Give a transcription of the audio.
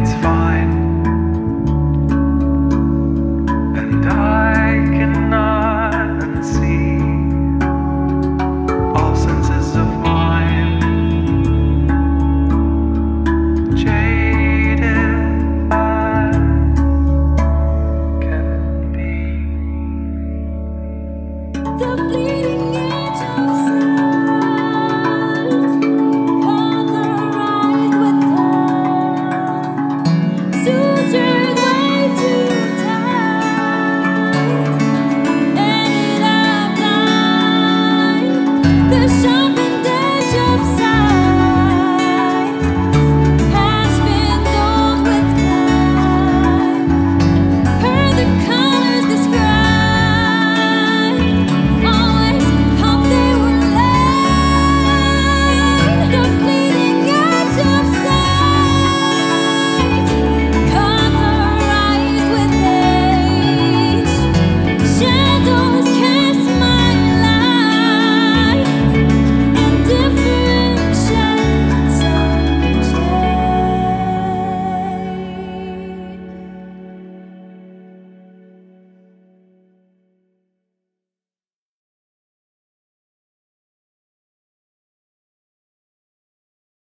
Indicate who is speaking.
Speaker 1: it's fine.